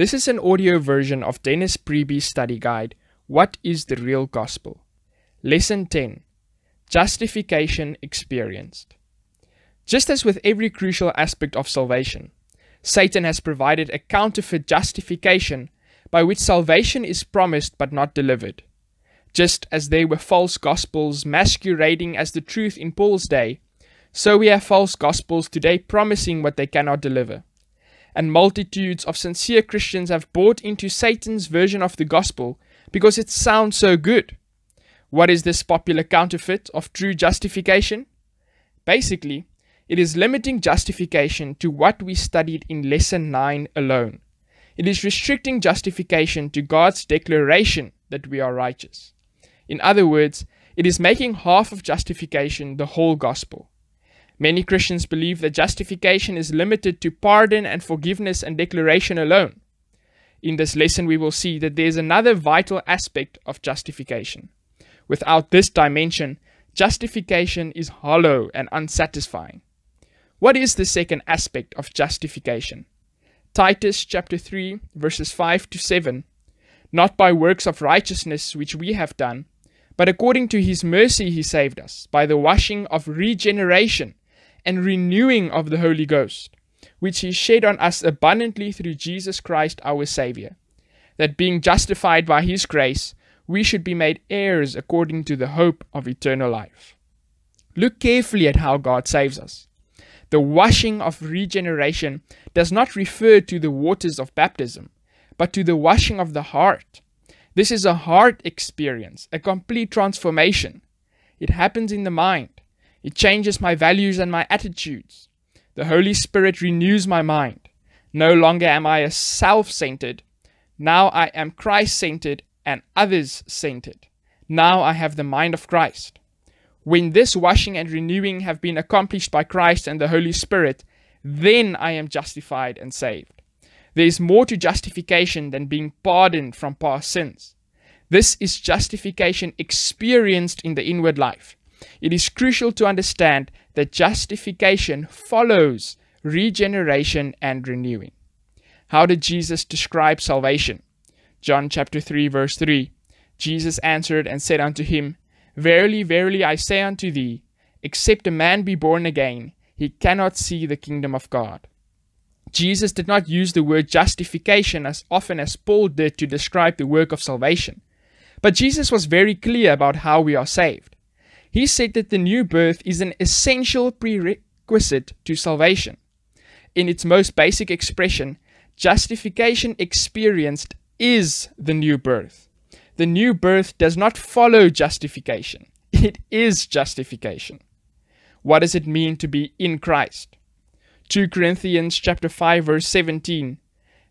This is an audio version of Dennis Priebe's study guide, What is the Real Gospel? Lesson 10 Justification Experienced. Just as with every crucial aspect of salvation, Satan has provided a counterfeit justification by which salvation is promised but not delivered. Just as there were false gospels masquerading as the truth in Paul's day, so we have false gospels today promising what they cannot deliver and multitudes of sincere Christians have bought into Satan's version of the gospel because it sounds so good. What is this popular counterfeit of true justification? Basically, it is limiting justification to what we studied in lesson 9 alone. It is restricting justification to God's declaration that we are righteous. In other words, it is making half of justification the whole gospel. Many Christians believe that justification is limited to pardon and forgiveness and declaration alone. In this lesson, we will see that there is another vital aspect of justification. Without this dimension, justification is hollow and unsatisfying. What is the second aspect of justification? Titus chapter 3 verses 5 to 7 Not by works of righteousness which we have done, but according to his mercy he saved us by the washing of regeneration and renewing of the Holy Ghost, which he shed on us abundantly through Jesus Christ our Saviour, that being justified by his grace, we should be made heirs according to the hope of eternal life. Look carefully at how God saves us. The washing of regeneration does not refer to the waters of baptism, but to the washing of the heart. This is a heart experience, a complete transformation. It happens in the mind. It changes my values and my attitudes. The Holy Spirit renews my mind. No longer am I a self centered. Now I am Christ centered and others centered. Now I have the mind of Christ. When this washing and renewing have been accomplished by Christ and the Holy Spirit, then I am justified and saved. There is more to justification than being pardoned from past sins. This is justification experienced in the inward life. It is crucial to understand that justification follows regeneration and renewing. How did Jesus describe salvation? John chapter 3 verse 3. Jesus answered and said unto him, Verily, verily, I say unto thee, except a man be born again, he cannot see the kingdom of God. Jesus did not use the word justification as often as Paul did to describe the work of salvation. But Jesus was very clear about how we are saved. He said that the new birth is an essential prerequisite to salvation. In its most basic expression, justification experienced is the new birth. The new birth does not follow justification, it is justification. What does it mean to be in Christ? 2 Corinthians chapter 5 verse 17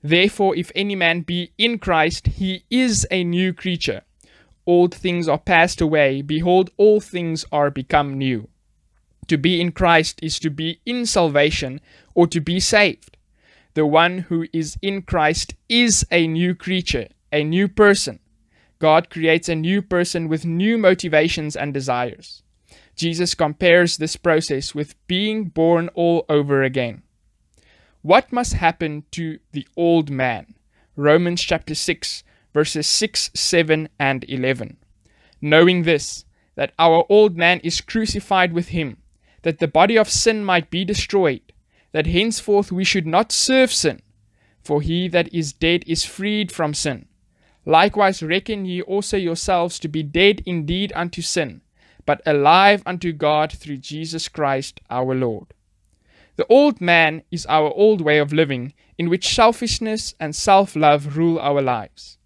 Therefore if any man be in Christ he is a new creature old things are passed away, behold, all things are become new. To be in Christ is to be in salvation or to be saved. The one who is in Christ is a new creature, a new person. God creates a new person with new motivations and desires. Jesus compares this process with being born all over again. What must happen to the old man? Romans chapter 6, verses 6, 7, and 11. Knowing this, that our old man is crucified with him, that the body of sin might be destroyed, that henceforth we should not serve sin. For he that is dead is freed from sin. Likewise reckon ye also yourselves to be dead indeed unto sin, but alive unto God through Jesus Christ our Lord. The old man is our old way of living, in which selfishness and self love rule our lives.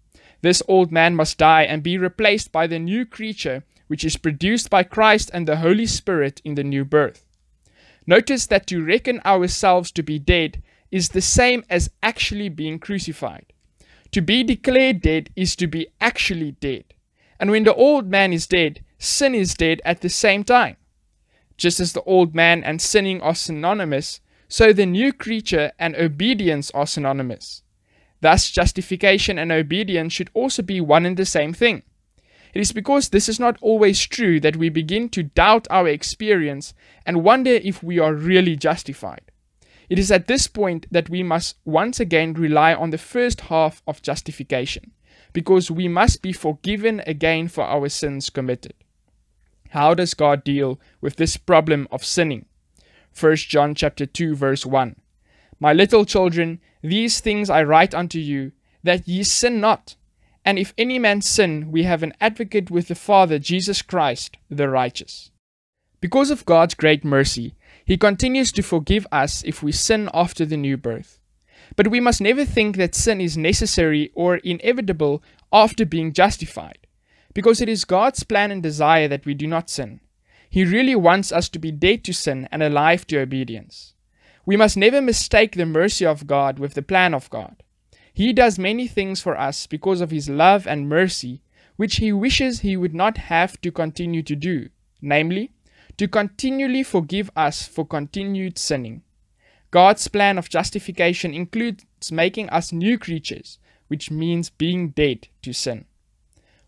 This old man must die and be replaced by the new creature, which is produced by Christ and the Holy Spirit in the new birth. Notice that to reckon ourselves to be dead is the same as actually being crucified. To be declared dead is to be actually dead. And when the old man is dead, sin is dead at the same time. Just as the old man and sinning are synonymous, so the new creature and obedience are synonymous. Thus, justification and obedience should also be one and the same thing. It is because this is not always true that we begin to doubt our experience and wonder if we are really justified. It is at this point that we must once again rely on the first half of justification, because we must be forgiven again for our sins committed. How does God deal with this problem of sinning? 1 John chapter 2 verse 1. My little children, these things I write unto you, that ye sin not. And if any man sin, we have an advocate with the Father, Jesus Christ, the righteous. Because of God's great mercy, He continues to forgive us if we sin after the new birth. But we must never think that sin is necessary or inevitable after being justified, because it is God's plan and desire that we do not sin. He really wants us to be dead to sin and alive to obedience. We must never mistake the mercy of God with the plan of God. He does many things for us because of His love and mercy, which He wishes He would not have to continue to do, namely, to continually forgive us for continued sinning. God's plan of justification includes making us new creatures, which means being dead to sin.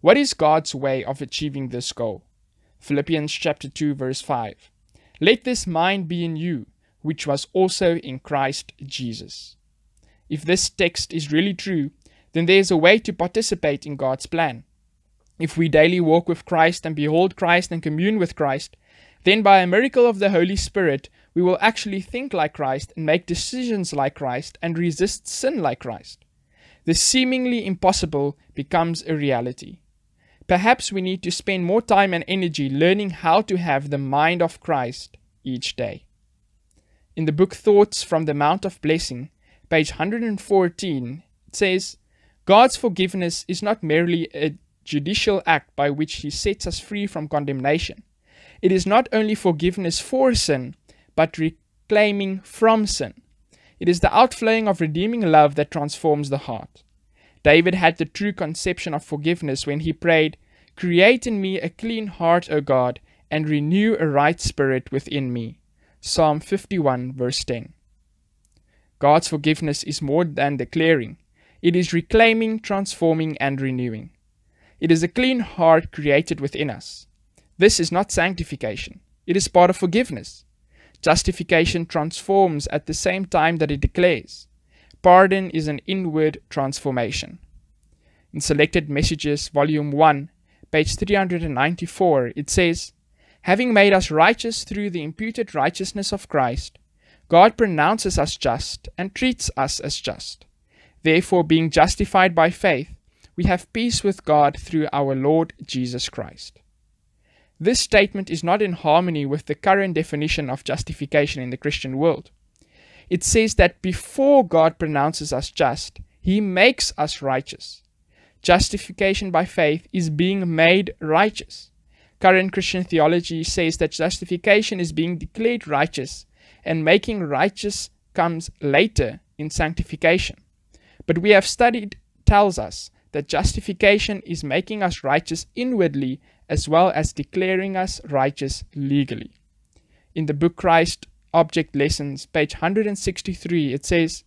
What is God's way of achieving this goal? Philippians chapter 2 verse 5. Let this mind be in you, which was also in Christ Jesus. If this text is really true, then there is a way to participate in God's plan. If we daily walk with Christ and behold Christ and commune with Christ, then, by a miracle of the Holy Spirit, we will actually think like Christ and make decisions like Christ and resist sin like Christ. The seemingly impossible becomes a reality. Perhaps we need to spend more time and energy learning how to have the mind of Christ each day. In the book Thoughts from the Mount of Blessing, page 114, it says, God's forgiveness is not merely a judicial act by which He sets us free from condemnation. It is not only forgiveness for sin, but reclaiming from sin. It is the outflowing of redeeming love that transforms the heart. David had the true conception of forgiveness when he prayed, Create in me a clean heart, O God, and renew a right spirit within me. Psalm 51, verse 10. God's forgiveness is more than declaring, it is reclaiming, transforming, and renewing. It is a clean heart created within us. This is not sanctification, it is part of forgiveness. Justification transforms at the same time that it declares. Pardon is an inward transformation. In Selected Messages, Volume 1, page 394, it says, Having made us righteous through the imputed righteousness of Christ, God pronounces us just and treats us as just. Therefore, being justified by faith, we have peace with God through our Lord Jesus Christ. This statement is not in harmony with the current definition of justification in the Christian world. It says that before God pronounces us just, He makes us righteous. Justification by faith is being made righteous. Current Christian theology says that justification is being declared righteous, and making righteous comes later in sanctification. But we have studied tells us that justification is making us righteous inwardly as well as declaring us righteous legally. In the book Christ Object Lessons, page 163, it says,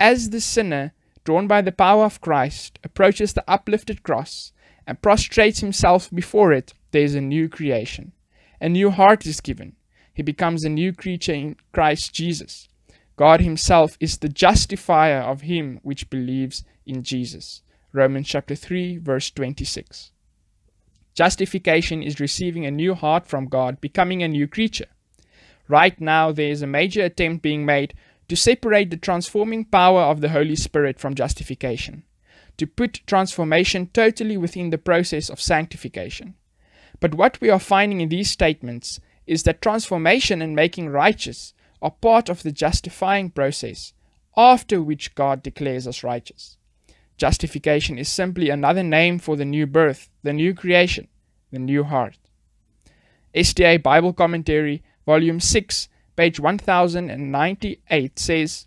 As the sinner, drawn by the power of Christ, approaches the uplifted cross and prostrates himself before it, there is a new creation. A new heart is given. He becomes a new creature in Christ Jesus. God Himself is the justifier of him which believes in Jesus. Romans chapter 3, verse 26. Justification is receiving a new heart from God, becoming a new creature. Right now, there is a major attempt being made to separate the transforming power of the Holy Spirit from justification, to put transformation totally within the process of sanctification. But what we are finding in these statements is that transformation and making righteous are part of the justifying process, after which God declares us righteous. Justification is simply another name for the new birth, the new creation, the new heart. SDA Bible Commentary, Volume 6, page 1098 says,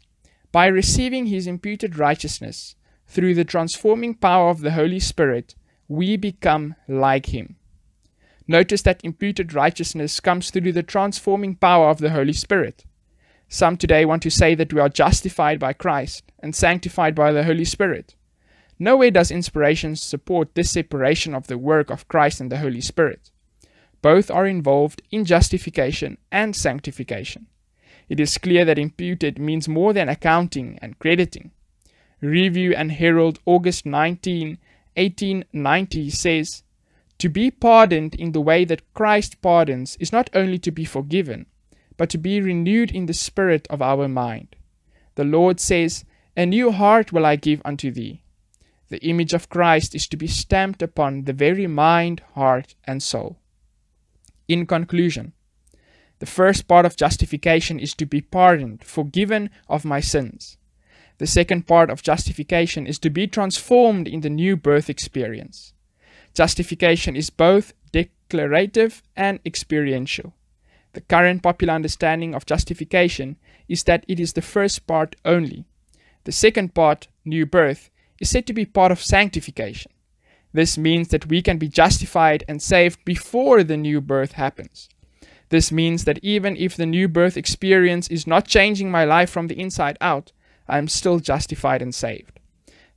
By receiving his imputed righteousness, through the transforming power of the Holy Spirit, we become like him. Notice that imputed righteousness comes through the transforming power of the Holy Spirit. Some today want to say that we are justified by Christ and sanctified by the Holy Spirit. Nowhere does inspiration support this separation of the work of Christ and the Holy Spirit. Both are involved in justification and sanctification. it is clear that imputed means more than accounting and crediting. Review and Herald, August 19, 1890 says, To be pardoned in the way that Christ pardons is not only to be forgiven, but to be renewed in the spirit of our mind. The Lord says, A new heart will I give unto thee. The image of Christ is to be stamped upon the very mind, heart, and soul. In conclusion, the first part of justification is to be pardoned, forgiven of my sins. The second part of justification is to be transformed in the new birth experience. Justification is both declarative and experiential. The current popular understanding of justification is that it is the first part only. The second part, new birth, is said to be part of sanctification. This means that we can be justified and saved before the new birth happens. This means that even if the new birth experience is not changing my life from the inside out, I am still justified and saved.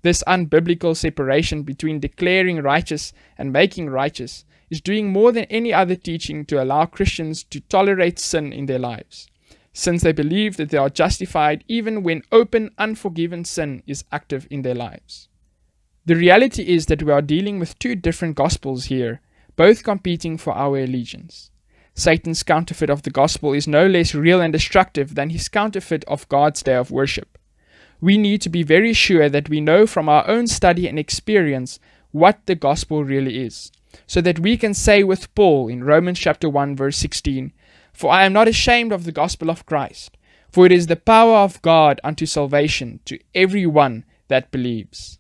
This unbiblical separation between declaring righteous and making righteous is doing more than any other teaching to allow Christians to tolerate sin in their lives, since they believe that they are justified even when open, unforgiven sin is active in their lives. The reality is that we are dealing with two different gospels here, both competing for our allegiance. Satan's counterfeit of the gospel is no less real and destructive than his counterfeit of God's day of worship. We need to be very sure that we know from our own study and experience what the gospel really is, so that we can say with Paul in Romans chapter 1 verse 16, For I am not ashamed of the gospel of Christ, for it is the power of God unto salvation to every one that believes.